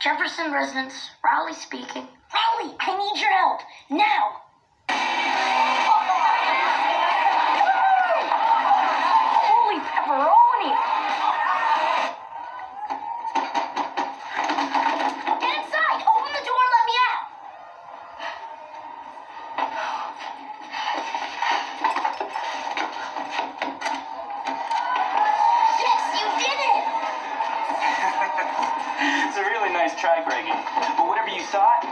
Jefferson residence, Rowley speaking. Rowley, I need your help. Now. Nice try, Greggy. But whatever you thought,